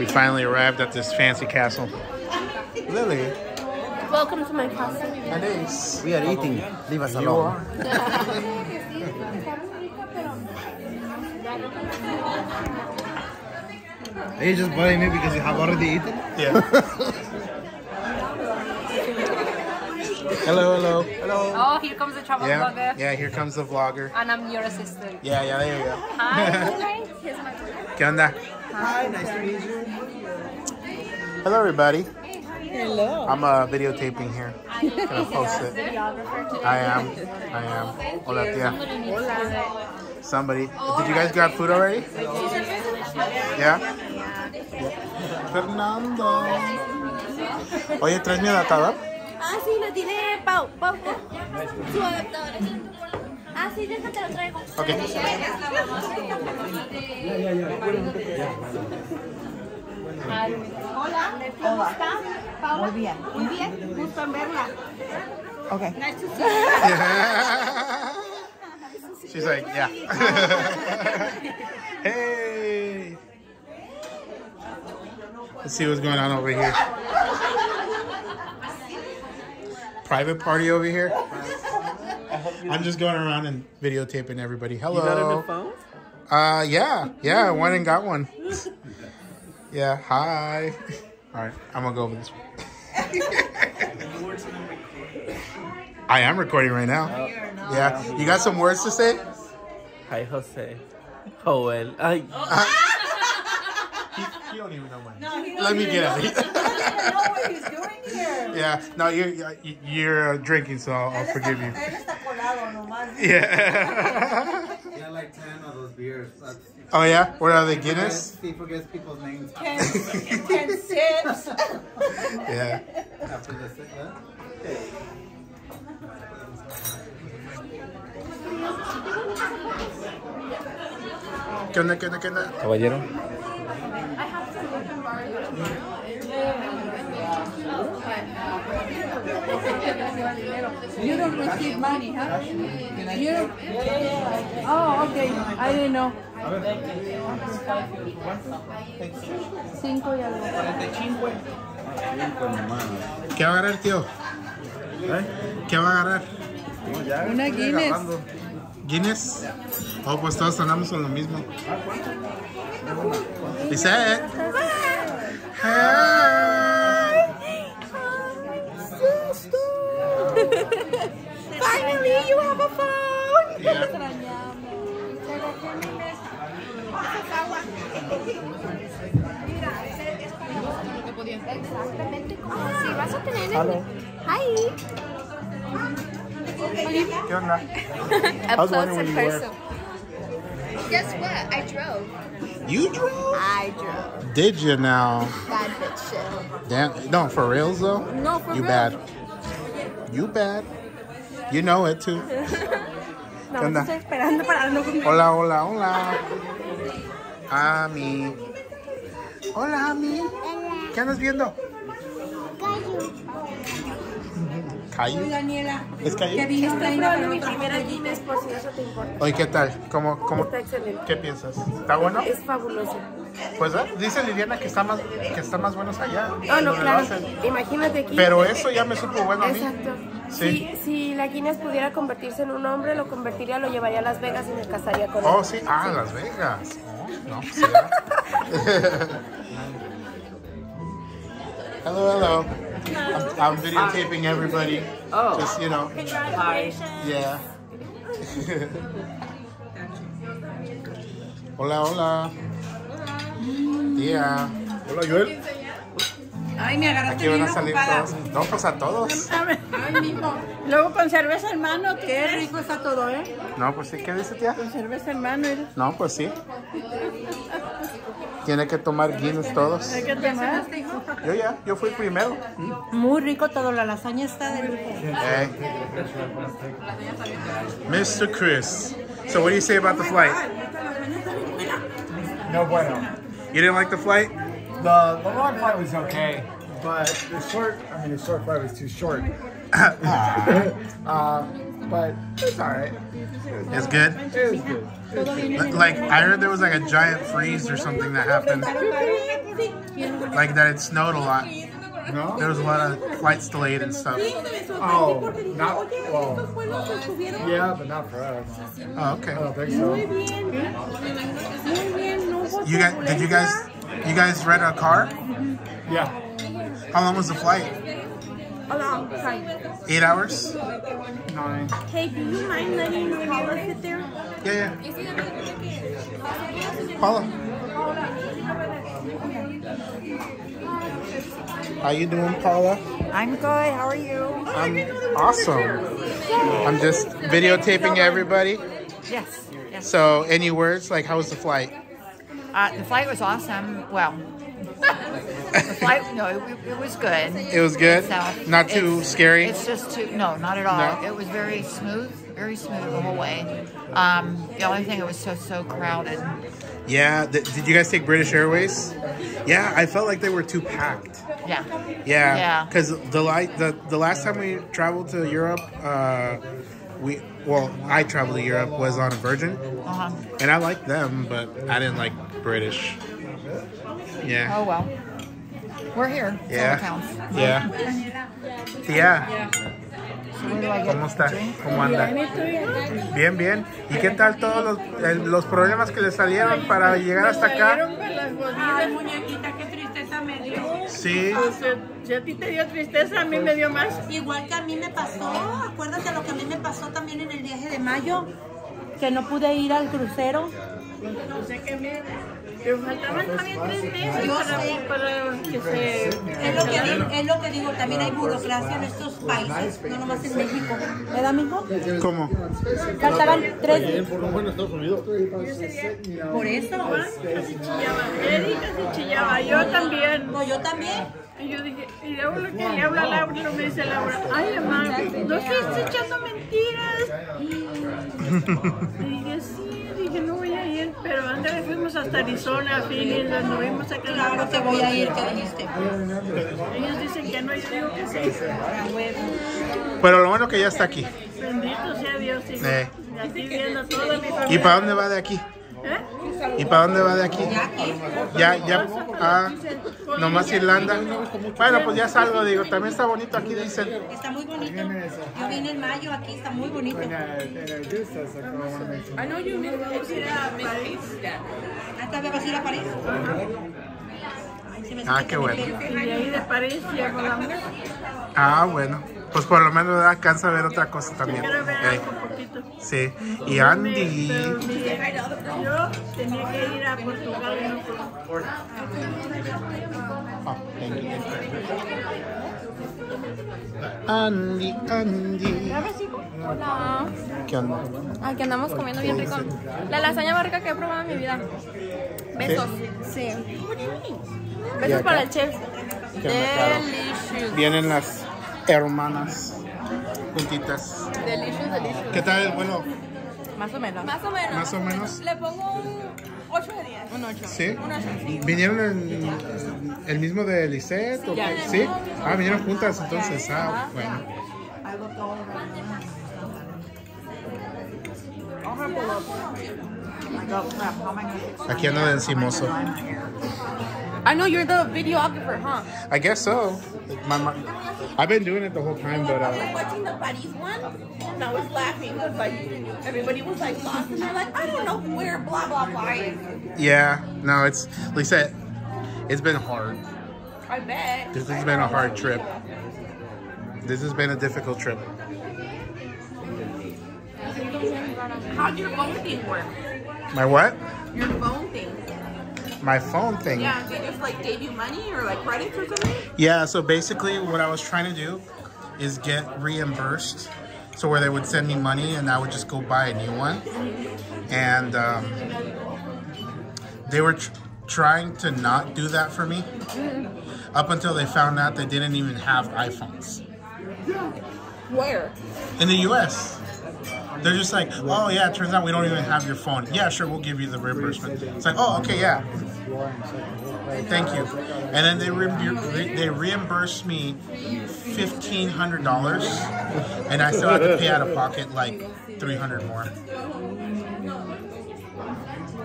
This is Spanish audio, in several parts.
We finally arrived at this fancy castle. Lily, Welcome to my castle. Anais. We are eating. Leave us alone. are? Are you just blaming me because you have already eaten? Yeah. hello, hello. Hello. Oh, here comes the travel Yeah, vlogger. yeah, here comes the vlogger. And I'm your assistant. Yeah, yeah, there you go. Hi. Here's my ¿Qué onda? Hi, nice to meet you. Hello, everybody. Hello. I'm uh, videotaping here. Gonna post it. I am. I am. Hola, tía. Somebody. Did you guys grab food already? Yeah. Fernando. Oye, ¿traes mi adaptador? Ah, sí, lo tiene Pau. Pau, Pau. Su adaptador. Ah, sí, déjate lo traigo. Ok. Hola, ¿cómo está? Paula. Muy bien. Muy bien, gusto en verla. Okay. Nice to see you. She's like, yeah. hey. Let's see what's going on over here. Private party over here. I'm just going around and videotaping everybody. Hello. You got a new phone? Uh, yeah, yeah, I went and got one. Yeah, hi. All right, I'm gonna go over this way. I am recording right now. Yeah, you got some words to say? Hi, Jose. Joel. Ay, He don't even know my name. Let me get at it. know what he's doing here. Yeah, no, you're you're uh, drinking, so I'll, I'll forgive you. Él está colado nomás. Yeah. Yeah, like 10 of those beers. That's, oh yeah, what are they? Guinness? He forgets people's names Ten, ten sips. Yeah. after the sit. Huh? ¿Qué onda? ¿Qué onda? ¿Qué onda? caballero. You don't receive money, huh? You don't... Oh, okay. I didn't know. Cinco y algo. ¿Qué va a agarrar, tío? ¿Qué va a agarrar? Una Guinness. ¿Guinness? Oh, pues todos andamos con lo mismo. Dice. Finally, you have a phone. Yeah. Exactamente como si vas a tener el... Hi. ¿Qué onda? Up was close wondering and when you were- personal. Guess what? I drove. You drove? I drove. Did you now? Bad bitch shit. Damn. No, for reals though? No, for You real. bad. You bad. You know it too. No, onda? estoy esperando para darnos un Hola, hola, hola. Ami. Hola, Ami. ¿Qué andas viendo? Cayu. Daniela, ¿Es Cayu? que vienes Estoy probando mi primera Guinness por si eso te importa. Oye, ¿qué tal? ¿Cómo, cómo, Está excelente. ¿Qué piensas? ¿Está bueno? Es fabuloso. Pues ¿eh? dice Liliana que está más, que está más bueno allá. Ah, no, lo claro. Imagínate aquí. Pero eso ya me supo bueno a mí. Exacto. Sí. Si, si la Guinness pudiera convertirse en un hombre, lo convertiría, lo llevaría a Las Vegas y me casaría con él. Oh, sí. Ah, Las Vegas. Oh, no, pues sí, ¿verdad? hello, hello. I'm, I'm videotaping everybody. Oh. Just, you know. Yeah. hola, hola. Tía. Hola, Joel. Ay, me agarraste Aquí van bien a salir ocupada. todos. No, pues a todos. Ay, mijo. Luego con cerveza en mano, qué rico está todo, ¿eh? No, pues sí. ¿Qué dice tía? Con cerveza en mano, ¿eh? No, pues sí. Tiene que tomar Guinness todos. Hay que tomar. Yo ya, yo fui primero. Muy rico todo, la lasaña está de lujo. Hey. Mr. Chris. So what do you say about the flight? No bueno. You didn't like the flight? The the long flight was okay, but the short I mean the short flight was too short. uh, but it's alright. It's good. It was good. Li- Like I heard there was like a giant freeze or something that happened. Like that it snowed a lot. No? There was a lot of flights delayed and stuff. Oh, not well. Yeah, but not for us. Oh, okay. I don't think so. You guys, did you guys, you guys rent a car? Yeah. How long was the flight? A long time. Eight hours? Nine. Hey, do you mind letting Paula sit there? Yeah, yeah. Paula. How you doing, Paula? I'm good. How are you? I'm awesome. I'm just videotaping everybody. Yes. Yes. So, any words? Like, how was the flight? Uh, the flight was awesome. Well, the flight, no, it, it was good. It was good. So, Not too scary. It's just too, no, not at all. No? It was very smooth, very smooth the whole way. Um, the only thing, it was so, so crowded. Yeah. Did you guys take British Airways? Yeah, I felt like they were too packed. Yeah. Yeah. Yeah. Because the, the the last time we traveled to Europe, uh, we well, I traveled to Europe was on a Virgin, Uh-huh. and I liked them, but I didn't like British. Yeah. Oh, well. We're here. That's all Yeah. that. Yeah. Tía, So where do I get ¿cómo está? ¿Cómo anda? Bien, bien. ¿Y qué tal todos los, los problemas que le salieron para llegar hasta acá? Ay, muñequita, qué tristeza me dio. Sí. Pues, si a ti te dio tristeza, a mí me dio más. Igual que a mí me pasó, acuérdate lo que a mí me pasó también en el viaje de mayo, que no pude ir al crucero. No sé qué me... Me faltaban todavía tres meses Yo para, sé. para que se... Es lo, que, di- es lo que digo, también hay burocracia en estos países, no nomás en México. ¿Verdad, mijo? ¿Cómo? Faltaban tres. Por lo menos en Estados Unidos. Por eso. Casi chillaba. Eddie casi chillaba. Yo también. No, yo también. Y yo dije, y luego lo que le habla a Laura, lo me dice Laura, ay, mamá, no estés echando mentiras. Y dije, sí, pero antes fuimos hasta Arizona, Phoenix, nos movimos a Claro que voy a ir, ¿qué dijiste? Ellos dicen que no, yo digo que sí. Pero lo bueno que ya está aquí. Bendito sea Dios, hijo. Eh. Aquí viendo toda mi familia. ¿Y para dónde va de aquí? ¿Eh? ¿Y para dónde va de aquí? Ya, ya, ah, nomás Irlanda. Bueno, pues ya salgo, digo, también está bonito aquí, dicen. Está muy bonito. Yo vine en mayo, aquí está muy bonito. I know you miss París. ¿Hasta vas a ir a París? Me Ah, qué bueno. Ah, bueno. Pues por lo menos alcanza a ver otra cosa también. Poquito. sí. Y Pero Andy. mi- Yo tenía que ir a Portugal y no pude. Ah, thank you. Andy, Andy. Hola. ¿Qué onda? Aquí andamos comiendo bien rico. La lasaña más rica que he probado en mi vida. Besos. Sí. ¿Y Besos para el chef. Delicious. Vienen las hermanas juntitas. Delicious, delicious. ¿Qué tal el vuelo? Más o menos. Más o menos. Más o menos. Le pongo un 8 de 10. Un 8. ¿Sí? Un 8, sí. ¿Vinieron en el mismo de Lisette? o qué? ¿Sí? Ah, vinieron juntas entonces. Ah, bueno. Aquí ando de encimoso. I know you're the videographer, huh? I guess so. My, my, I've been doing it the whole time, but uh, watching the Paris one, and I was laughing because like everybody was like lost, and they're like, I don't know where blah blah blah is. yeah, no, it's Lisette. It's been hard. I bet. This has been a hard trip. This has been a difficult trip. How'd your phone thing work? My what? Your phone thing. My phone thing. Yeah, they just like gave you money or like credits or something. Yeah, so basically what I was trying to do is get reimbursed. So where they would send me money and I would just go buy a new one. And um, they were tr- trying to not do that for me up until they found out they didn't even have iPhones Where? in the US. They're just like, oh yeah, it turns out we don't even have your phone. Yeah, sure, we'll give you the reimbursement. It's like, oh okay, yeah. Thank you. And then they re- they reimbursed me fifteen hundred dollars, and I still had to pay out of pocket like three hundred more.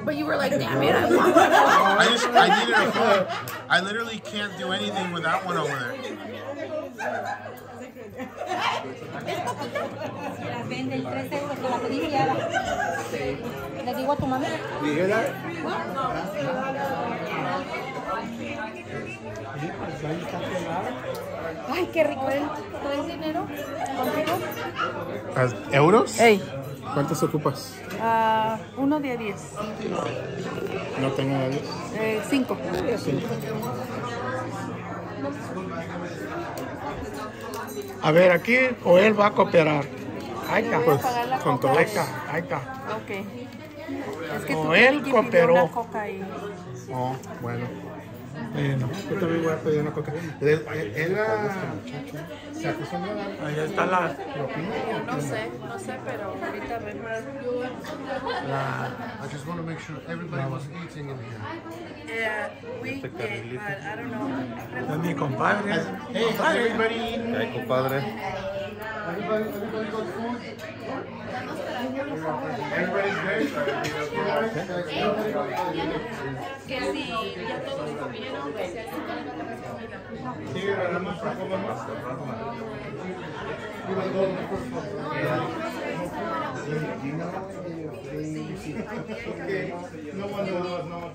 But you were like, damn it, I want I just I needed a phone. I literally can't do anything without one over there. La venden 3 euros, te la pedí. Le digo a tu mamá. Ay, qué rico. ¿Traes dinero contigo? ¿Euros? Ey. ¿Cuántos ocupas? Ah, uno de 10. No tengo nadie. Eh, cinco. A ver, aquí o él va a cooperar. Ahí está. La con todo. Ahí está, ahí está. Ok. Es que O él cooperó. una coca y... Oh, bueno. Bueno, Yo también voy a pedir una coca. Él, él, se acostumbra a dar ahí está la, No sé, no sé, pero ahorita vemos. I just want to make sure everybody was eating in here. We but I don't know. de mi compadre. Hey, everybody. Compadre. Everybody, everybody got food? Que no.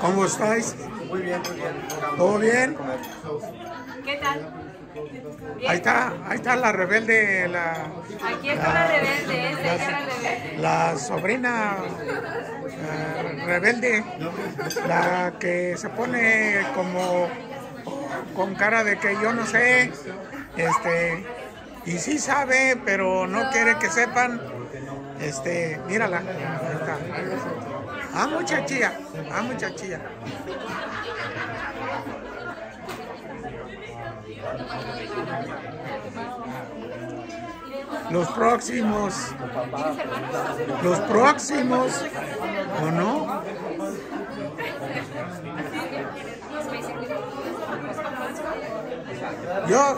¿Cómo estáis? Muy bien, muy bien. ¿Todo bien? ¿Qué tal? Ahí está, ahí está la rebelde, la, Aquí está la rebelde, esa es la rebelde. la sobrina eh, rebelde, la que se pone como con cara de que yo no sé, este, y sí sabe, pero no quiere que sepan, este, mírala, ahí está. Ah, muchachilla, ah, muchachilla. Los próximos. Los próximos. ¿O no? Yo.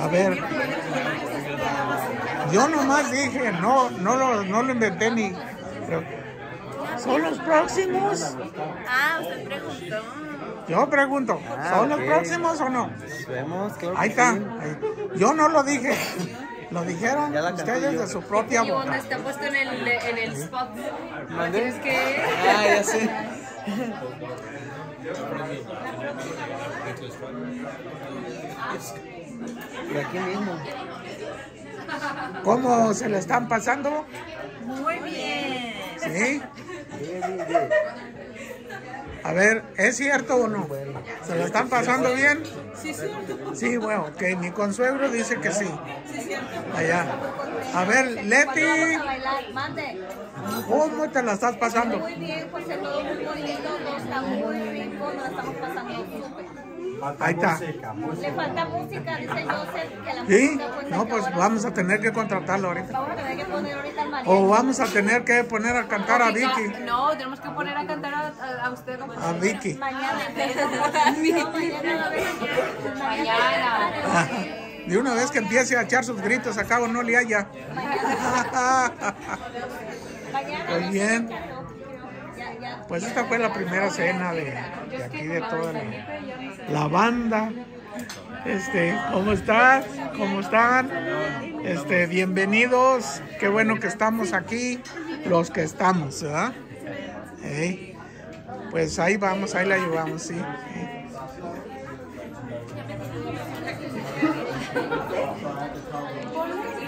A ver. Yo nomás dije, no, no lo, no lo inventé ni. ¿Son los próximos? Ah, usted preguntó. Yo pregunto, ¿son los próximos o no? Vemos, Ahí está. sí. Yo no lo dije. Lo dijeron ustedes yo. de su propia Y donde boca. está puesto en el, en el spot. ¿Mandé? Tienes que... Ah, ya sé. Y aquí mismo. ¿Cómo se le están pasando? Muy bien. ¿Sí? A ver, ¿es cierto o no? ¿Se lo están pasando bien? Sí, sí. Sí, bueno, que mi consuegro dice que sí. Allá. A ver, Leti, a bailar, mande. ¿cómo te la estás pasando? Muy bien, pues es todo muy bonito, todo está muy rico, nos la estamos pasando súper. Ahí está. Le falta música, dice Joseph, que la ¿Sí? música pues No, pues vamos a tener que contratarlo ahorita. Vamos a tener que poner ahorita. O vamos a tener que poner a cantar a Vicky. No, tenemos que poner a cantar a, usted. A Vicky. Mañana, mañana. De una vez que empiece a echar sus gritos, acabo no le haya. mañana. Pues bien. Pues esta fue la primera cena de, aquí de toda la, banda. Este, ¿cómo estás? ¿Cómo están? Este, bienvenidos. Qué bueno que estamos aquí, los que estamos, ¿verdad? Ey, Pues ahí vamos, ahí la llevamos, sí.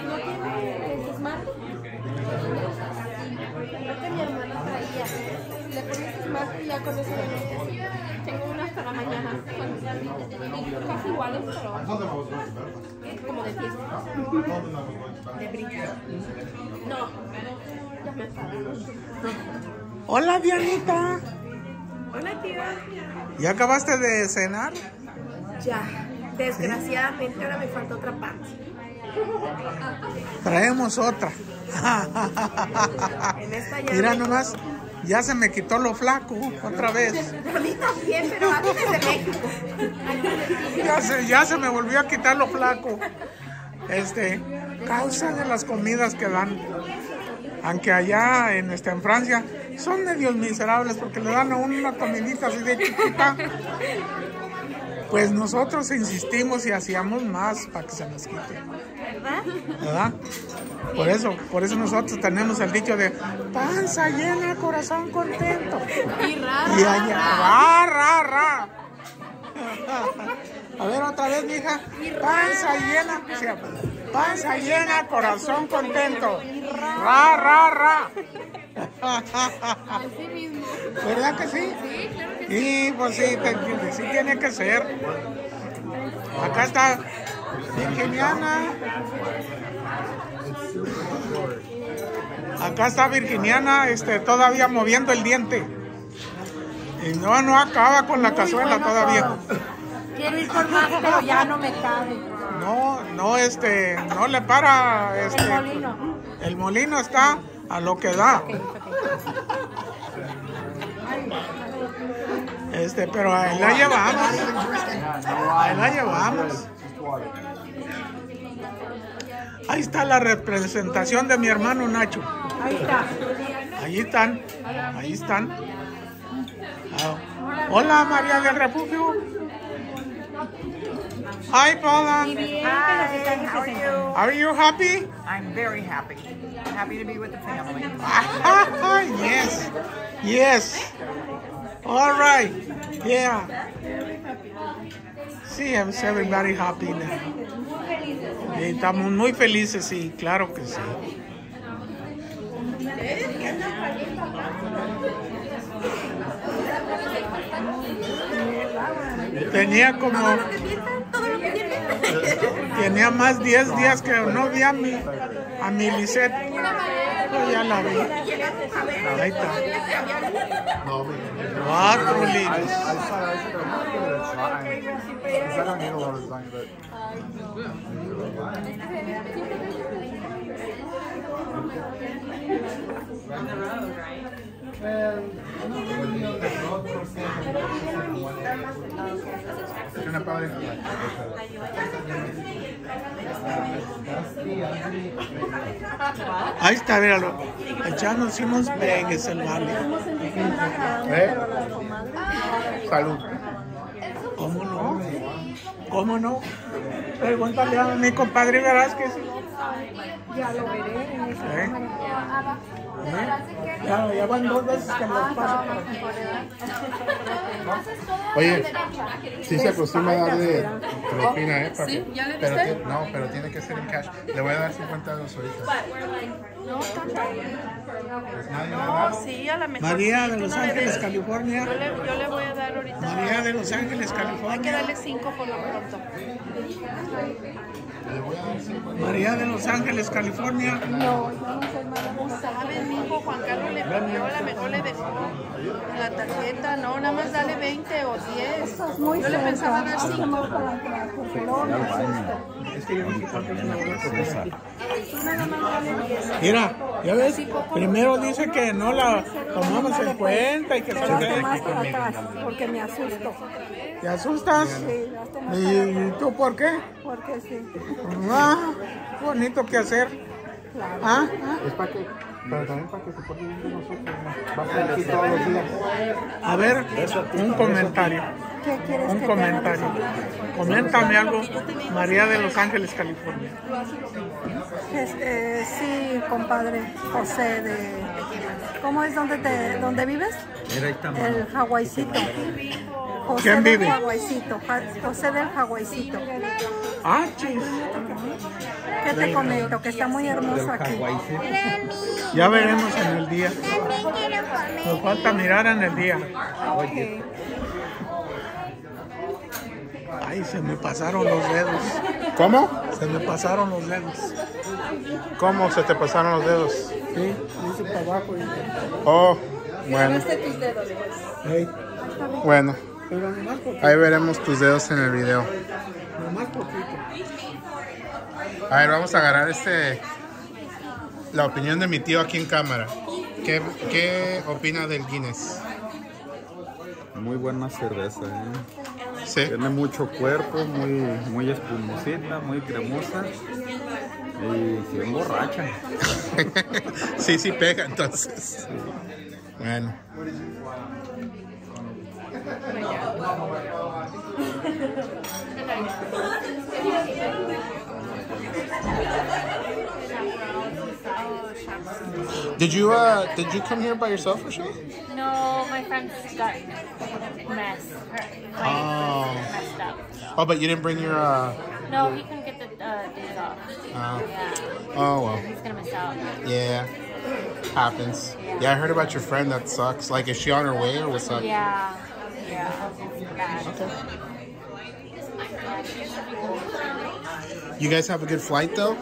¿No tiene smart? Creo que mi hermana traía. Le pones Tengo una hasta la mañana. Son casi iguales, pero como de fiesta. De brillar. No, ya me Hola, Dianita. Hola, tía. ¿Ya acabaste de cenar? Ya. Desgraciadamente ahora me falta otra parte. Traemos otra. En esta ya Mira nomás, ya se me quitó lo flaco otra vez. A mí pero a ya se me volvió a quitar lo flaco. Este, causa de las comidas que dan. Aunque allá en, este, en Francia son medios miserables porque le dan a uno una comidita así de chiquita. Pues nosotros insistimos y hacíamos más para que se nos quite. ¿Verdad? ¿Verdad? Por eso, por eso nosotros tenemos el dicho de panza llena, corazón contento. Y ra, Y ra, allá, ra. ra, ra, ra. A ver otra vez, mija. Panza llena, panza llena, corazón contento. Ra, ra, ra. Así mismo. ¿Verdad que sí? Sí, claro que sí. Sí, pues sí, te- sí tiene que ser. Acá está Virginiana. Acá está Virginiana, este, todavía moviendo el diente. Y no, no acaba con la cazuela todavía. Quiero ir por más, pero ya no me cabe. No, no, este, no le para, este. El molino. El molino está a lo que da. Este, pero ahí la llevamos. Ahí la llevamos. Ahí está la representación de mi hermano Nacho. Ahí está. Ahí están, ahí están. Ah, Hola María del Refugio. Hi Paula. Hi, how are you? Are you happy? I'm very happy. Happy to be with the family. yes, yes. All right, yeah. Sí, I'm everybody happy now. Estamos muy felices, sí, claro que sí. Tenía como, tenía más 10 días que no vi a mi, a mi Lisette. Pues ya la vi. Ahí está. Cuatro litros. Ahí está, míralo. Echamos unos pegues el vale. ¿Eh? Salud. ¿Cómo no? ¿Cómo no? Pregúntale a mi compadre Velázquez. Ya lo veré en esa ¿Eh? cámara. ¿Eh? Ya, ya van dos veces que los paso. Oye, sí se acostumbra a darle propina, ¿eh? Para Sí, ¿ya le pero diste? ti- No, pero tiene que ser en cash. Le voy a dar 50 euros ahorita. No, da. Sí, a la mejor. María de Los no me Ángeles. California. Yo le, yo le voy a dar ahorita. María de Los Ángeles, Hay que California. darle cinco por lo pronto. María de Los Ángeles, California. No, yo no soy mala No sabes, mi hijo Juan Carlos le pidió, a lo mejor le dejó la tarjeta. No, nada más dale 20 o 10. Estás muy Yo le pensaba dar Hazte 5. más para atrás, por favor, me asusta. Es que yo no sé cuánto es una hora por aquí. Tú nada más dale 10. Mira, ya ves, primero dice que no la tomamos en cuenta y que para atrás, porque me asusto. ¿Te asustas? Sí, hazte más ¿Y, para atrás, y tú por qué? porque sí. Ah, bonito que hacer. Ah, Es para que, pero también para que se porte bien con nosotros. ¿no? Va a estar aquí todos los días. a ver, un comentario. ¿Qué quieres Un que comentario. Coméntame algo, María de Los Ángeles, California. Este, sí, compadre José de... ¿Cómo es donde, te, donde vives? El Hawaiicito. José ¿Quién del vive? Hawaiicito. Ja- José del Hawaiicito. Ah, chis. ¿Qué te comento? Que está muy hermoso aquí. Ya veremos en el día. Nos falta mirar en el día. Ay, se me pasaron los dedos. ¿Cómo? Se me pasaron los dedos. ¿Cómo se te pasaron los dedos? Sí, hice para abajo y... Oh, bueno. tus dedos. Ey, Bueno, pero nomás poquito, ahí veremos tus dedos en el video. nomás poquito. A ver, vamos a agarrar este la opinión de mi tío aquí en cámara. ¿Qué, qué opina del Guinness? Muy buena cerveza, ¿eh? Sí. Tiene mucho cuerpo, muy, muy espumosita, muy cremosa. Y se emborracha. sí, sí pega entonces. Bueno. Did you uh did you come here by yourself, Rochelle? No, my friends got messed. Oh. messed up. Oh, but you didn't bring your uh No, he couldn't get the uh, days off. Oh. Yeah. Oh well. He's gonna miss out. Yeah. Happens. Yeah, I heard about your friend that sucks. Like is she on her way or what's up? Yeah. You guys have a good flight though?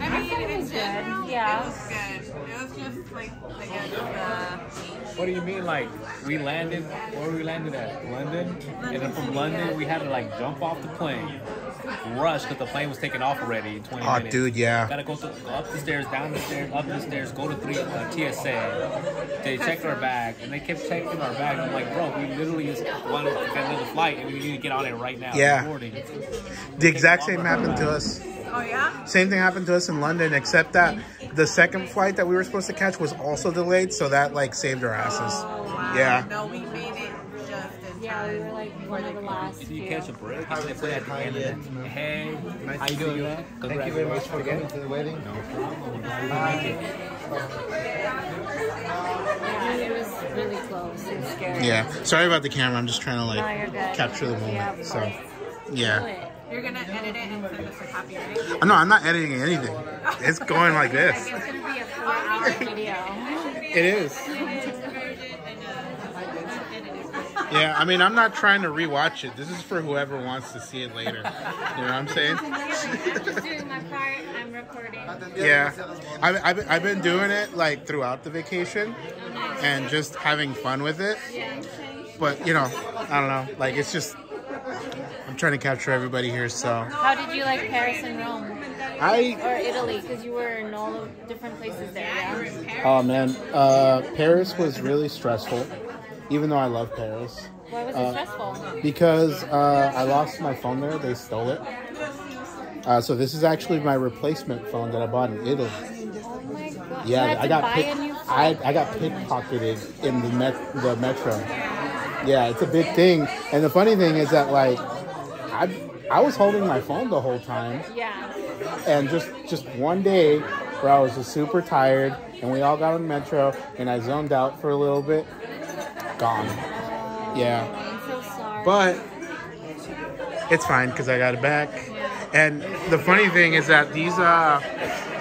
I mean, it was good. Yeah. It was good. It was just like, like a, uh, what do you mean? Like we landed, where we landed at? London, and then from London we had to like jump off the plane, rush because the plane was taking off already in 20 Oh, minutes. dude, yeah. Gotta go, to, go up the stairs, down the stairs, up the stairs, go to three uh, TSA. They checked our bag, and they kept checking our bag. I'm like, bro, we literally just wanted to get another flight, and we need to get on it right now. Yeah. Boarding. The exact same happened to us. Oh yeah? Same thing happened to us in London, except that the second flight that we were supposed to catch was also delayed, so that like saved our asses. Oh, yeah. No, we made it just in Yeah, we were like one of the last. Did you catch a break? And they put at the end of it. Hey, how you doing? Thank you very much for coming to the wedding. Yeah, it was really close. It was scary. Yeah. Sorry about the camera. I'm just trying to like good. capture the moment. of So, course. yeah. You're gonna edit it and send us a copy, right? Uh, No, I'm not editing anything. It's going like this. It's gonna be a four-hour video. It is. Yeah, I mean, I'm not trying to rewatch it. This is for whoever wants to see it later. You know what I'm saying? Just doing my part. I'm recording. Yeah, I've, I've been doing it like throughout the vacation and just having fun with it. But you know, I don't know. Like it's just I'm trying to capture everybody here. So How did you like Paris and Rome? I- or Italy because you were in all the different places there. Yeah. oh man, uh, Paris was really stressful. Even though I love Paris. Why was it Uh, stressful? Because uh, I lost my phone there. They stole it. Uh, so this is actually my replacement phone that I bought in Italy. Oh my god. Yeah, I got pick, I, I got pickpocketed in the met, the metro. Yeah, it's a big thing. And the funny thing is that like I I was holding my phone the whole time, Yeah. and just just one day where I was just super tired, and we all got on the metro, and I zoned out for a little bit, gone. Yeah. I'm so sorry. But it's fine because I got it back. And the funny thing is that these uh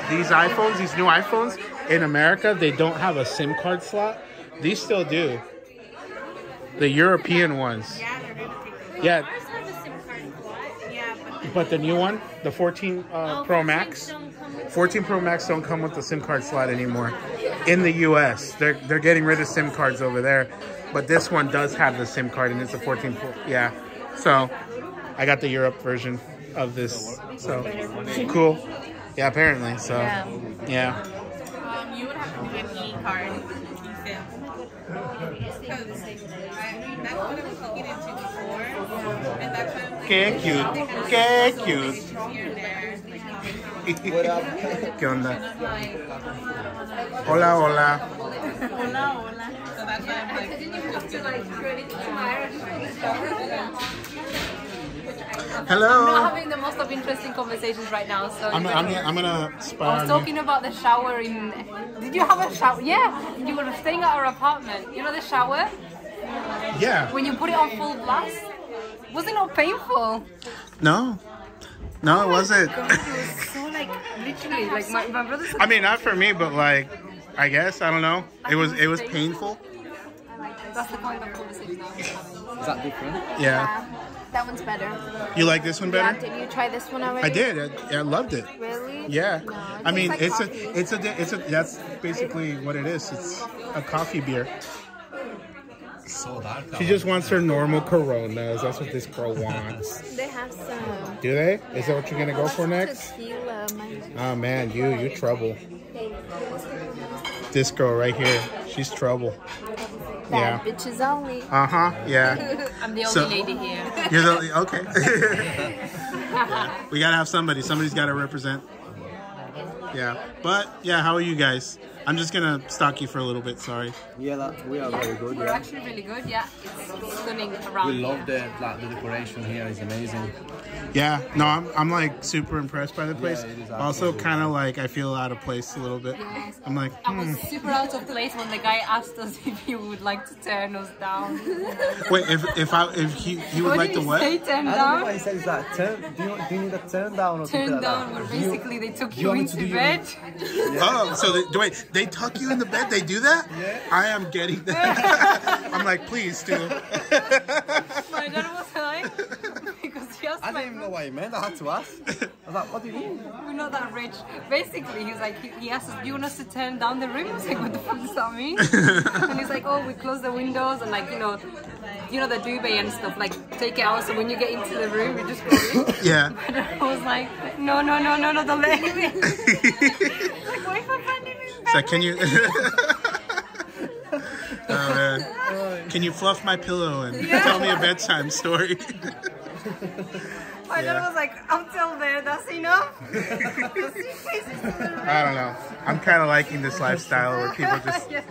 these iPhones, these new iPhones in America, they don't have a SIM card slot. These still do. The European ones. Yeah, Ours has a SIM card slot. Yeah, but but the new one, the 14 uh, Oh, Pro Max, don't come with 14 Pro Max don't come with the SIM card slot anymore. In the US, they're they're getting rid of SIM cards over there, but this one does have the SIM card and it's a 14 Pro. Yeah, so I got the Europe version of this. So cool. Yeah, apparently. So Yeah. yeah. Um, you would have to do an e card. eSIM. Because I, that's what I was looking into before. And that's why I was like, Qué cute. Qué cute. here and there. What up? ¿Qué onda? Hola, hola. Hola, hola. So that's why I'm like, just do I'm not having the most of interesting conversations right now. So I'm, I'm, I'm gonna spy I was on talking you. about the shower in. Did you have a shower? Yeah, you were staying at our apartment. You know the shower Yeah. when you put it on full blast. Was it not painful? No. No, it oh wasn't. God, it was so like literally like my, my brother said I mean, not for me, but like, I guess I don't know. It was it was painful. that's the kind of conversation I was having. Is that different? Yeah. Um, that one's better. You like this one better? Yeah, better? did you try this one already? I did. I, I loved it. Really? Yeah. No, it I mean, tastes it's like a, it's a, it's a. That's basically what it is. It's a coffee beer. So. She just wants her normal Coronas. That's what this girl wants. They have some Do they? Is that what you're gonna go for next? tequila. Oh man, you you trouble. This girl right here, she's trouble. Yeah. bitches only. Uh huh. Yeah. I'm the only So- lady here. You're the okay. we gotta have somebody. Somebody's gotta represent. Yeah. But yeah, how are you guys? I'm just gonna stalk you for a little bit. Sorry. Yeah, that, we are very good. We're Yeah. actually really good. Yeah, it's stunning around. We here. love the like the decoration here. is amazing. Yeah. No, I'm I'm like super impressed by the place. it is also, kind of like I feel out of place a little bit. Yes. I'm like, I hmm. was super out of place when the guy asked us if he would like to turn us down. wait. If if I if he he would what like to what? say? Turn I don't know down. what he said. Is that turn? Do you, do you need a turn down or something Turn like down. that? Where Do you- basically they took you you want to into do your- bed. Oh, so they, wait, they tuck you in the bed? They do that? Yeah. I am getting that. I'm like, please do. My dad was like, because he asked I my didn't even know what he meant. I had to ask. I was like, what do you mean? We're not that rich. Basically, he's like, he, he asked us, do you want us to turn down the room? I was like, what the fuck does that mean? and he's like, oh, we close the windows and like, you know, you know, the duvet and stuff, like take it out so when you get into the room, you just go in. Yeah. But I was like, no, no, no, no, no, don't let him him can you? oh man, can you fluff my pillow and Yeah. tell me a bedtime story? My Yeah. dad was like, I'm there, that's enough. The suitcase is still there. I don't know. I'm kind of liking this lifestyle where people just. Yeah.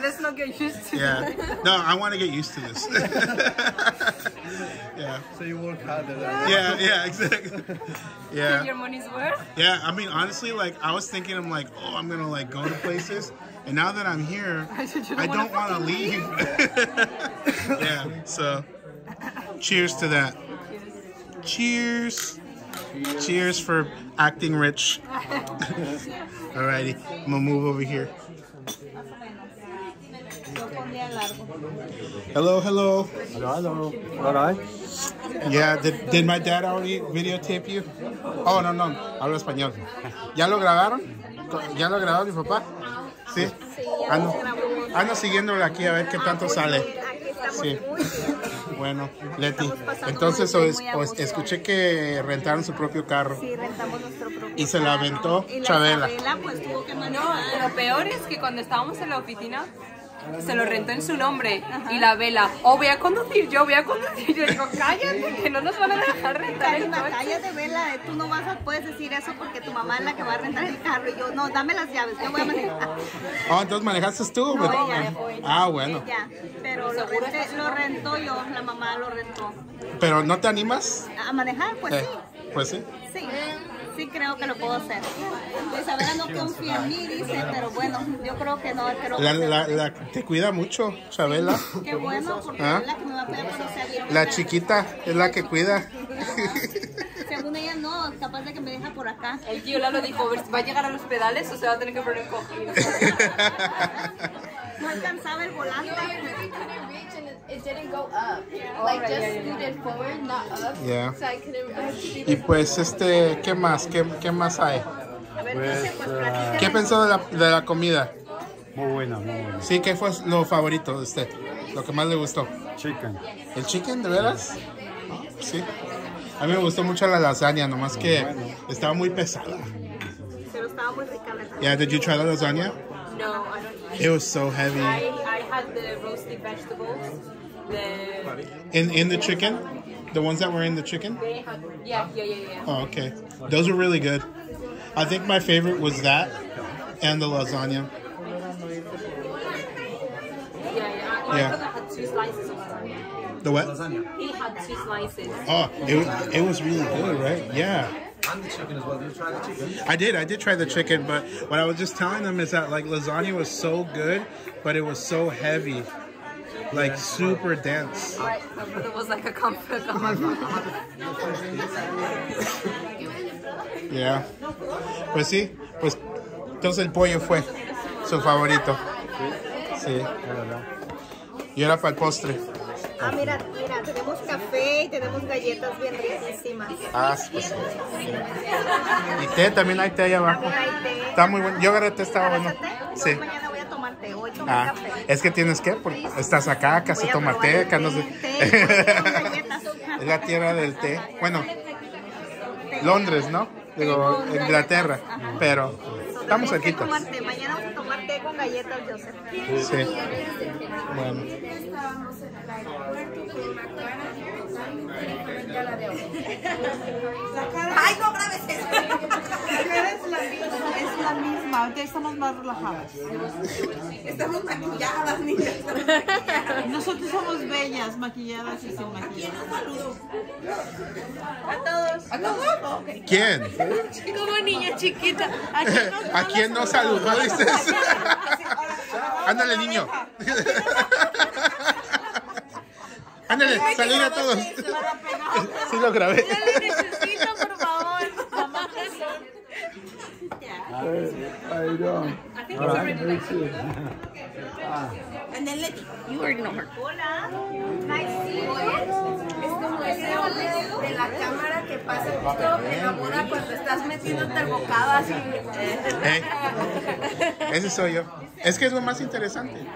Let's not get used to Yeah. it. No, I want to get used to this. yeah. So you work harder. Yeah. Yeah. Exactly. Get Yeah. your money's worth. Yeah, I mean, honestly, like I was thinking, I'm like, oh, I'm gonna like go to places, and now that I'm here, I don't want to leave. yeah, so cheers to that. Cheers. Cheers for acting rich. Alrighty, I'm gonna move over here. Hello, hello. Hello, hello. All right. Yeah, did, did my dad already videotape you? Oh, no, no, hablo español. ¿Ya lo grabaron? ¿Ya lo grabó mi papá? Sí. Ando, ando siguiéndolo aquí a ver qué tanto sale. Sí. Bueno, Leti. Entonces, o es- o es- escuché que rentaron su propio carro. Sí, rentamos nuestro propio Y se la carro. aventó Y la Chabela. Isabela, pues tuvo que No, lo peor es que cuando estábamos en la oficina se lo rentó en su nombre y la vela, oh voy a conducir yo, voy a conducir yo, digo cállate que no nos van a dejar rentar el coche. cállate, Vela, tú no vas a, puedes decir eso porque tu mamá es la que va a rentar el carro. Y yo, no, dame las llaves, yo voy a manejar. Oh, entonces manejaste tú. No, ella. Ah, bueno. Ella, pero lo, renté- lo rentó yo, la mamá lo rentó. Pero ¿no te animas? ¿A manejar? Pues Eh, sí, Pues sí. sí, sí creo que lo puedo hacer. Isabela no confía en mí, dice, pero bueno, yo creo que no, creo La, que la, la- te cuida mucho, Chabela. Qué bueno, porque ¿Ah? es la que me va a cuidar cuando sea. La chiquita es la que cuida. Según ella no, capaz de que me deja por acá. El tío Lalo dijo, ¿va a llegar a los pedales o se va a tener que poner cogido? No alcanzaba el volante. It didn't go up. Like just scooted forward, not up. Yeah. Y pues, este, ¿qué más? ¿Qué, qué más hay? A ver, Pues, dice, pues platícame. ¿Qué pensó de la, de la comida? Muy buena, muy buena. Sí, ¿qué fue lo favorito de usted? Lo que más le gustó. Chicken. ¿El chicken, de veras? Sí. A mí me gustó mucho la lasaña, nomás que estaba muy pesada. Pero estaba muy rica, ¿verdad? Yeah, did you try the lasagna? No, I don't It was so heavy. I, I had the roasted vegetables, the... In in the chicken? The ones that were in the chicken? They had, yeah, yeah, yeah, yeah. Oh, okay. Those were really good. I think my favorite was that and the lasagna. Yeah, yeah. Yeah. had two slices of lasagna. The what? Lasagna. He had two slices. Oh, it, it was really good, right? Yeah. And the chicken as well. Did you try the chicken? I did. I did try the chicken, but what I was just telling them is that like lasagna was so good, but it was so heavy, like super dense. Right, my brother was like a comfort. Ya. Pues sí, pues entonces el pollo fue su favorito. Sí. Y era para el postre. Ah, mira, mira, tenemos café y tenemos galletas bien riquísimas. Ah, pues sí. Y té, también hay té ahí abajo. Está muy bueno. Yo agarré té, estaba bueno. Sí. Mañana voy a tomar té, hoy tomé Ah, café. es que tienes que, porque estás acá, se toma té, acá no se... Es la tierra del té. Bueno, Londres, ¿no? Digo, Inglaterra, pero estamos té. Mañana vamos a tomar con galletas, Joseph. Sí. Bueno. Ay, no grabes eso. es la misma, es la misma, aunque estamos más relajadas. Estamos maquilladas, niñas. Nosotros somos bellas, maquilladas y sin maquillaje. A todos. ¿A todos? ¿Quién? Como niña chiquita. ¿A quién no saludó, dices? Ándale, niño. Ándale, saluda a todos. Sí lo grabé. necesito, por favor. Mamá How you doing? I think All it's right, already me too. Ah. And then Letty. You already know her. Hola. Nice Es como ese de la cámara que pasa justo en la boda cuando estás metiéndote el bocado así. Eh, ese soy yo. Es que es lo más interesante.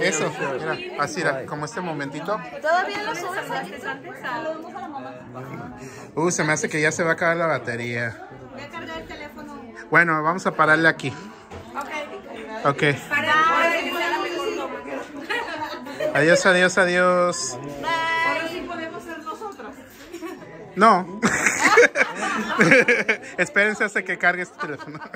Eso, mira, así era, como este momentito. ¿Todavía lo subes antes? Saludamos a la mamá. Uh, se me hace que ya se va a acabar la batería. Voy a cargar el teléfono. Bueno, vamos a pararle aquí. Ok. Para Adiós, adiós, adiós. Ahora sí podemos ser nosotras. No. Espérense hasta que cargue este teléfono.